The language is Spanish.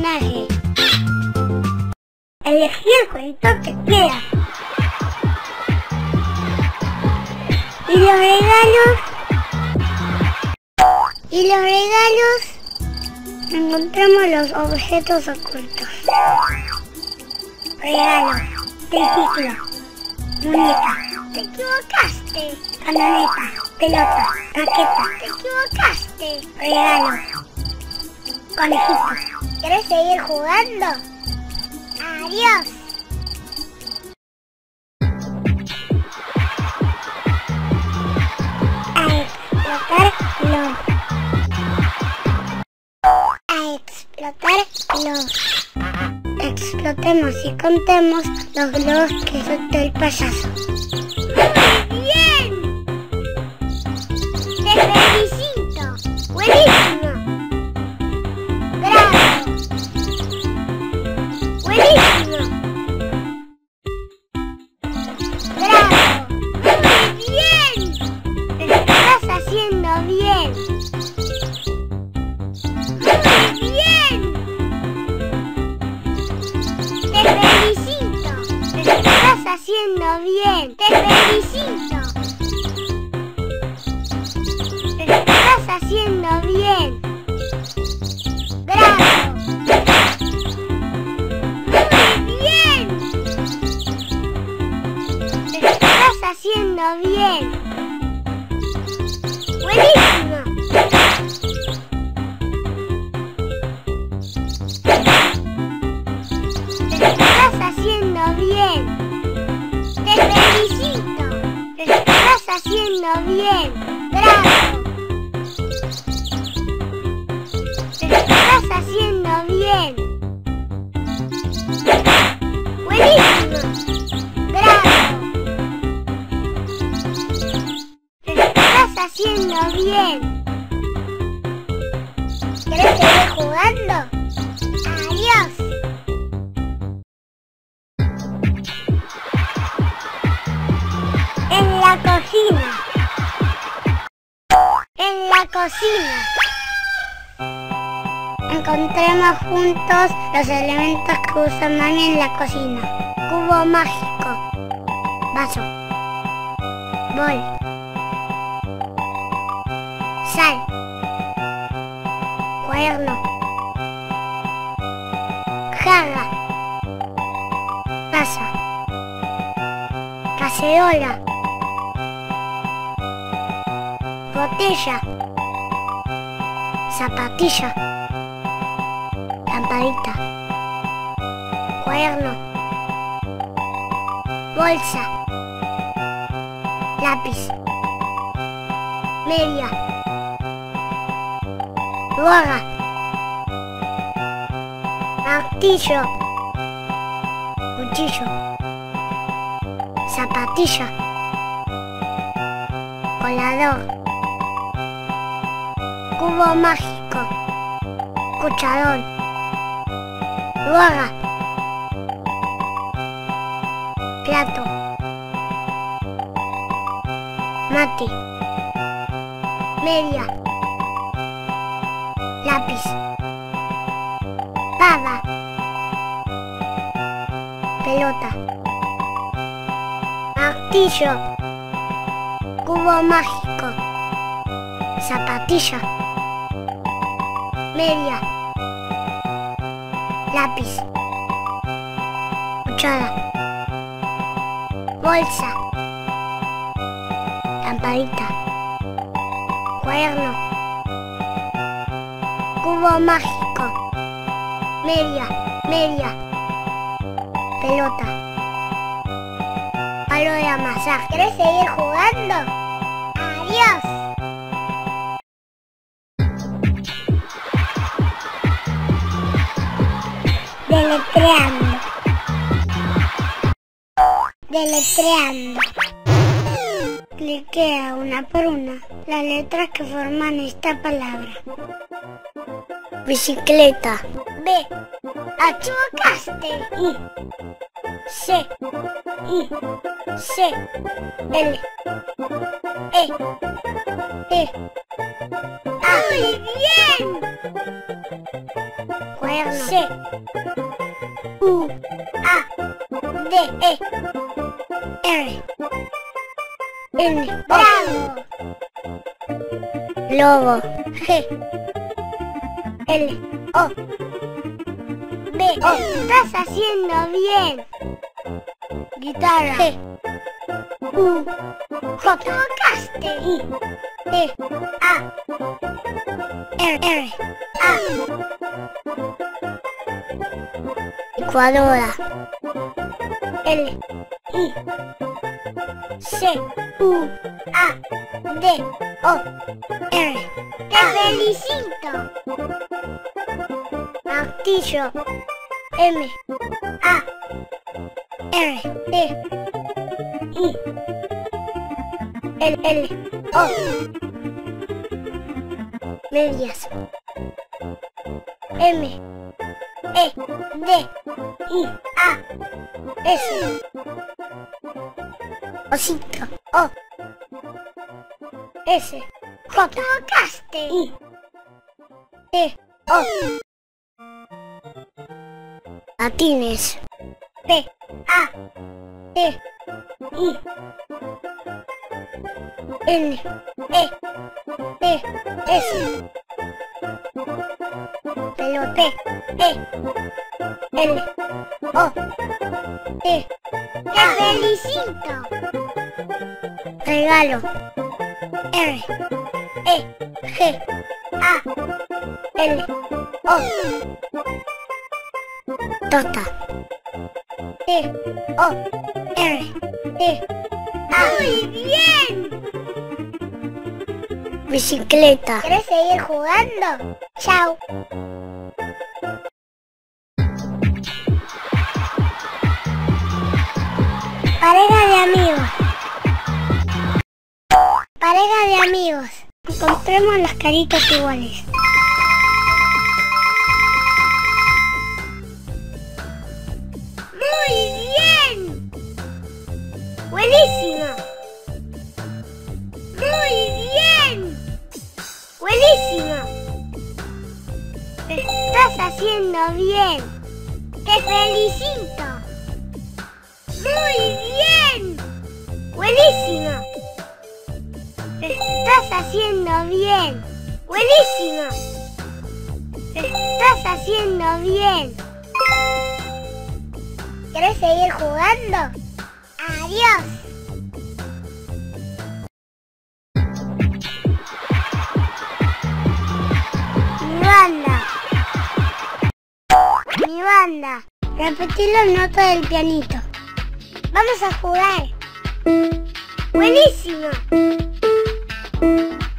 personaje. Elegí el jueguito que quieras. Y los regalos. Y los regalos. Encontramos los objetos ocultos. Regalo. Triciclo. Muñeca. Te equivocaste. Camioneta. Pelota. Raqueta. Te equivocaste. Regalo. Conejito. ¿Quieres seguir jugando? Adiós. A explotarlo. A explotarlo. Explotemos y contemos los globos que soltó el payaso. Haciendo bien. ¡Muy bien! Te felicito. Lo estás haciendo bien. Te felicito. Lo estás haciendo bien. Bien. ¿Quieres seguir jugando? Adiós. En la cocina. En la cocina. Encontremos juntos los elementos que usa mami en la cocina. Cubo mágico. Vaso. Bol. Sal. Cuaderno. Jarra. Taza. Cacerola. Botella. Zapatilla. Lamparita. Cuaderno. Bolsa. Lápiz. Media. Gorra. Martillo. Cuchillo. Zapatilla. Colador. Cubo mágico. Cucharón. Gorra. Plato. Mate. Media. Lápiz. Pava. Pelota. Martillo. Cubo mágico. Zapatilla. Media. Lápiz. Cuchara. Bolsa. Lamparita. Cuaderno. Mágico. Media. Media. Pelota. Palo de amasar. ¿Quieres seguir jugando? Adiós. Deletreando. Deletreando. Cliquea una por una las letras que forman esta palabra. Bicicleta. B. Equivocaste. I. C. I. C. L. E. T. A. ¡Muy bien! cuaderno. C. U. A. D. E. R. N. ¡Bravo! Lobo. G. L. O. B. O. Estás haciendo bien. Guitarra. G. U. J. Tocaste. I. E. A. R. R. A. Licuadora. L. I. C. U. A. D. O. R. ¡Te felicito! Martillo. M. A. R. T. I. L. L. O. Medias. M. E. D. I. A. S. Osito. S. J. Tocaste. I. T. O. Patines. P. A. T. I. N. E. T. S. Pelote. E. L. O. T. ¡Te felicito! Regalo. R. E. G. A. L. O. Tota. T. O. R. T. A. ¡Muy bien! Bicicleta. ¿Quieres seguir jugando? Chao. Pareja de amigos. Pareja de amigos. Encontremos las caritas iguales. ¡Muy bien! ¡Buenísimo! ¡Muy bien! ¡Buenísimo! Lo estás haciendo bien. ¡Te felicito! ¡Muy bien! ¡Buenísimo! Estás haciendo bien. ¡Buenísimo! Estás haciendo bien. ¿Quieres seguir jugando? Adiós. Mi banda. Mi banda. Repetí las notas del pianito. Vamos a jugar. Buenísimo. Muy